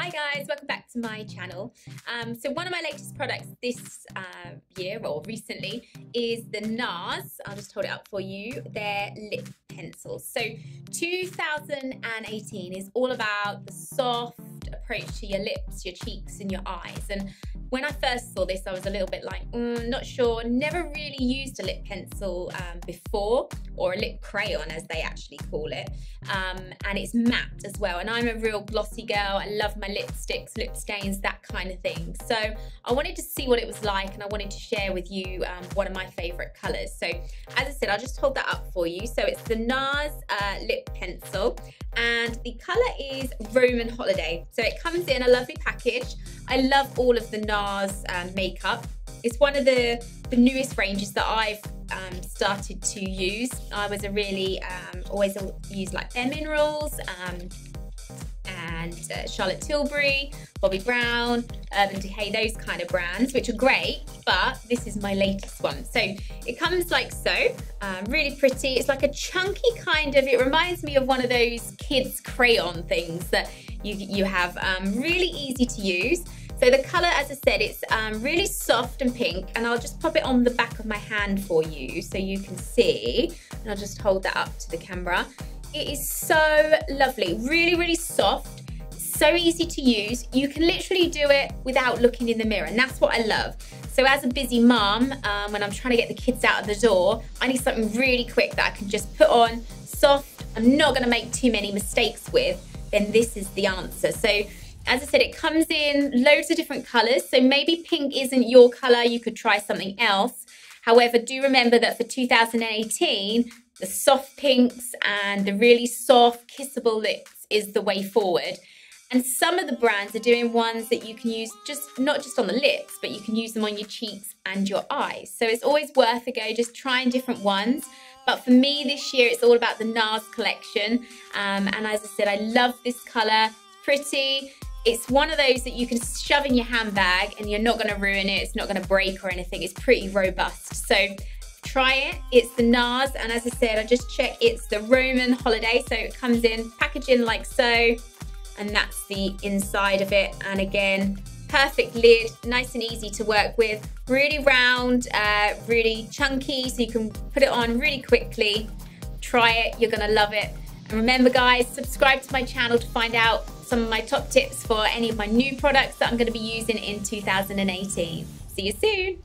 Hi guys, welcome back to my channel. Um, so one of my latest products this uh, year or recently is the NARS. I'll just hold it up for you. They're lip pencils. So 2018 is all about the soft approach to your lips, your cheeks and your eyes. And when I first saw this, I was a little bit like, mm, not sure, never really used a lip pencil um, before, or a lip crayon as they actually call it. Um, and it's matte as well. And I'm a real glossy girl. I love my lipsticks, lip stains, that kind of thing. So I wanted to see what it was like and I wanted to share with you um, one of my favorite colors. So as I said, I'll just hold that up for you. So it's the NARS uh, lip pencil and the color is Roman Holiday. So it comes in a lovely package. I love all of the NARS um, makeup. It's one of the, the newest ranges that I've um, started to use. I was a really, um, always use like Bare Minerals, um, and uh, Charlotte Tilbury, Bobbi Brown, Urban Decay, those kind of brands, which are great, but this is my latest one. So it comes like so, um, really pretty. It's like a chunky kind of, it reminds me of one of those kids crayon things that you, you have, um, really easy to use. So the colour, as I said, it's um, really soft and pink, and I'll just pop it on the back of my hand for you so you can see. And I'll just hold that up to the camera. It is so lovely, really, really soft, so easy to use. You can literally do it without looking in the mirror, and that's what I love. So as a busy mom, um, when I'm trying to get the kids out of the door, I need something really quick that I can just put on, soft, I'm not gonna make too many mistakes with, then this is the answer. So as I said, it comes in loads of different colors. So maybe pink isn't your color. You could try something else. However, do remember that for 2018, the soft pinks and the really soft kissable lips is the way forward. And some of the brands are doing ones that you can use just not just on the lips, but you can use them on your cheeks and your eyes. So it's always worth a go, just trying different ones. But for me this year, it's all about the NARS collection. Um, and as I said, I love this color, it's pretty. It's one of those that you can shove in your handbag and you're not going to ruin it. It's not going to break or anything. It's pretty robust. So try it. It's the NARS. And as I said, I just checked it's the Roman Holiday. So it comes in packaging like so. And that's the inside of it. And again, perfect lid, nice and easy to work with. Really round, uh, really chunky. So you can put it on really quickly. Try it. You're going to love it. Remember guys, subscribe to my channel to find out some of my top tips for any of my new products that I'm going to be using in 2018. See you soon.